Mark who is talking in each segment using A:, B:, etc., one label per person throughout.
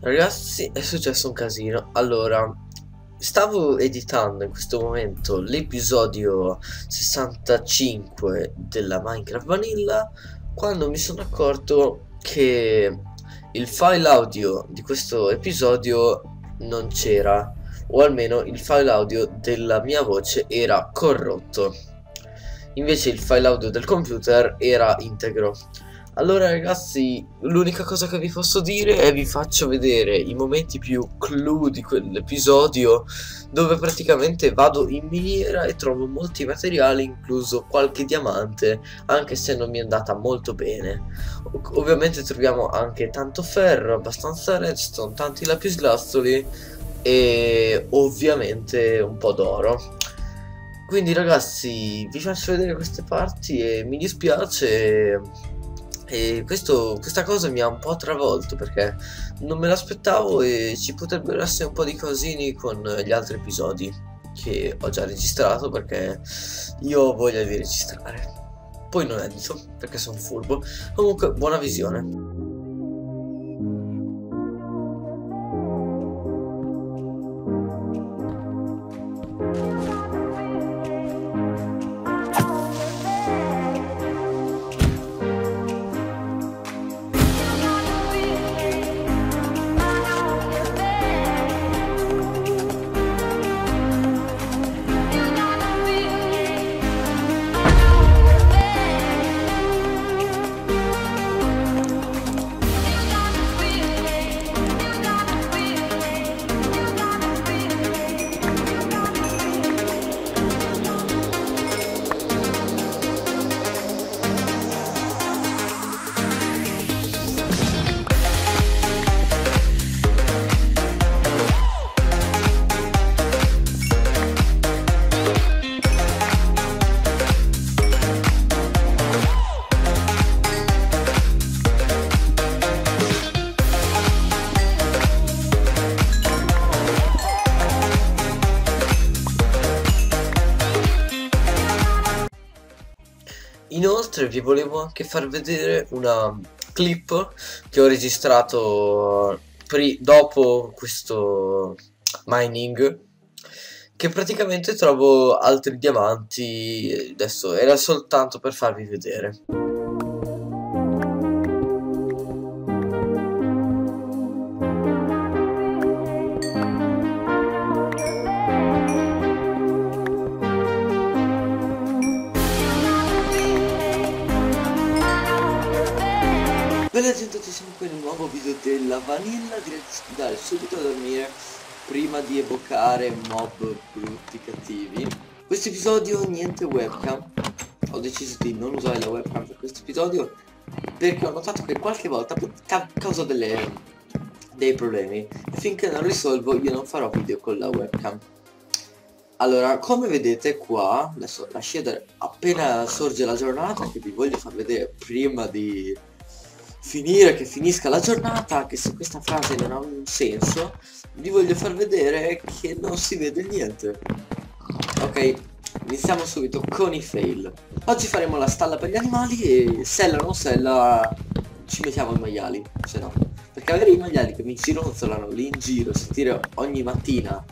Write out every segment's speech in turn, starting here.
A: Ragazzi è successo un casino. Allora Stavo editando in questo momento l'episodio 65 della Minecraft Vanilla Quando mi sono accorto che il file audio di questo episodio non c'era O almeno il file audio della mia voce era corrotto Invece il file audio del computer era integro allora ragazzi, l'unica cosa che vi posso dire è vi faccio vedere i momenti più clou di quell'episodio dove praticamente vado in miniera e trovo molti materiali, incluso qualche diamante, anche se non mi è andata molto bene. Ov ovviamente troviamo anche tanto ferro, abbastanza redstone, tanti lapislazzoli e ovviamente un po' d'oro. Quindi ragazzi, vi faccio vedere queste parti e mi dispiace e questo, questa cosa mi ha un po' travolto perché non me l'aspettavo e ci potrebbero essere un po' di casini con gli altri episodi che ho già registrato perché io ho voglia di registrare. Poi non edito perché sono furbo. Comunque buona visione. Inoltre vi volevo anche far vedere una clip che ho registrato dopo questo mining che praticamente trovo altri diamanti adesso era soltanto per farvi vedere Bella gente, ci siamo qui un nuovo video della vanilla Direi di andare subito a dormire Prima di evocare mob brutti cattivi. Questo episodio niente webcam. Ho deciso di non usare la webcam per questo episodio Perché ho notato che qualche volta ca causa delle, dei problemi. E finché non risolvo io non farò video con la webcam. Allora, come vedete qua, adesso la shader appena sorge la giornata, che vi voglio far vedere prima di finire, che finisca la giornata, anche se questa frase non ha un senso, vi voglio far vedere che non si vede niente. Ok, iniziamo subito con i fail. Oggi faremo la stalla per gli animali e sella o non sella ci mettiamo i maiali, se no. Perché avere i maiali che mi gironzolano lì in giro, sentire ogni mattina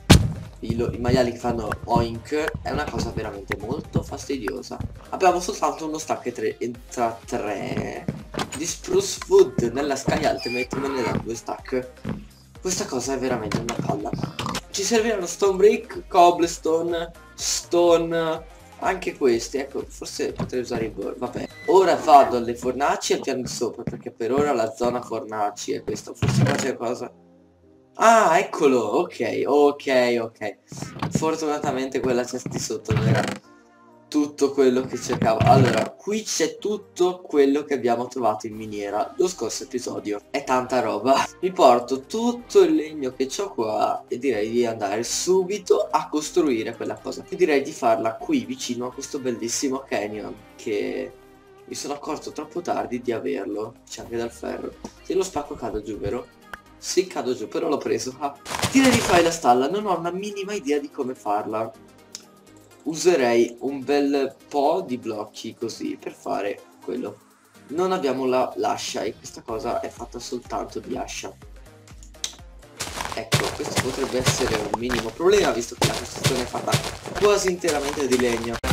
A: i, i maiali che fanno oink è una cosa veramente molto fastidiosa. Abbiamo soltanto uno stack tra 3 di Spruce Wood nella Sky Ultimate me ne dà due stack. Questa cosa è veramente una palla. Ci serviranno stone brick, cobblestone, stone, anche questi, ecco, forse potrei usare i bor, vabbè. Ora vado alle fornaci al piano di sopra, perché per ora la zona fornaci è questa, forse qua c'è cosa. Ah, eccolo, ok, ok, ok. Fortunatamente quella c'è di sotto non era tutto quello che cercavo. Allora qui c'è tutto quello che abbiamo trovato in miniera lo scorso episodio. È tanta roba. Mi porto tutto il legno che ho qua e direi di andare subito a costruire quella cosa. E direi di farla qui vicino a questo bellissimo canyon che mi sono accorto troppo tardi di averlo c'è anche dal ferro. Se lo spacco cado giù vero? Sì, cado giù, però l'ho preso. Ah. Direi di fare la stalla, non ho una minima idea di come farla. userei un bel po' di blocchi così per fare quello. Non abbiamo la l'ascia e questa cosa è fatta soltanto di ascia. Ecco, questo potrebbe essere un minimo problema visto che la costruzione è fatta quasi interamente di legno.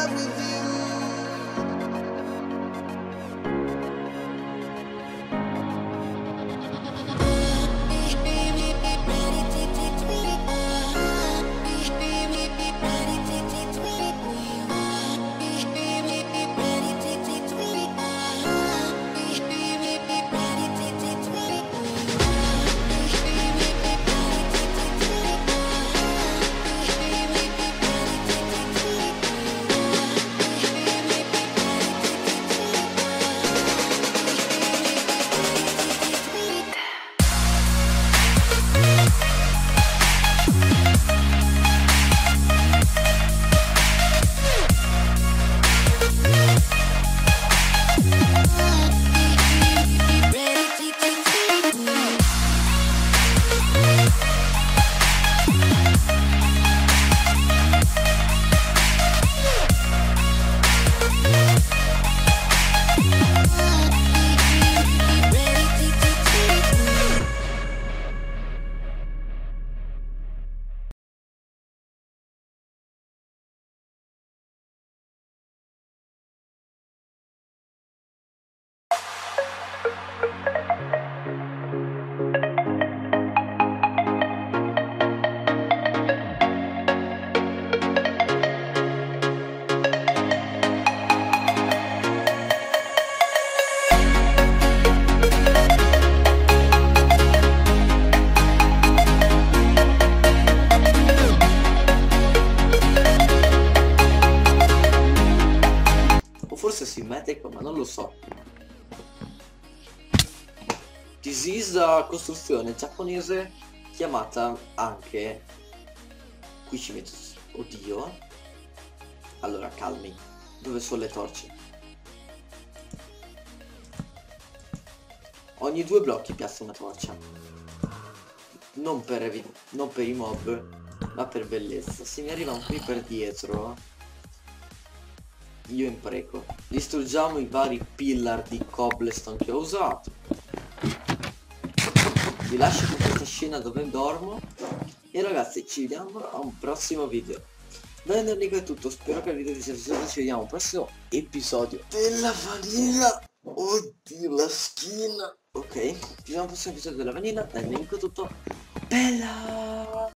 A: love with costruzione giapponese chiamata anche... Qui ci metto... Oddio. Allora, calmi. Dove sono le torce? Ogni due blocchi piazza una torcia. Non per, non per i mob, ma per bellezza. Se mi arriva un creeper dietro, io impreco. Distruggiamo i vari pillar di cobblestone che ho usato. Vi lascio con questa scena dove dormo. E ragazzi, ci vediamo a un prossimo video. Da Enrico è tutto, spero che il video vi sia piaciuto, ci vediamo al prossimo episodio della vanilla. Oddio, la skin. Ok, ci vediamo al prossimo episodio della vanilla, da Enrico è tutto. Bella!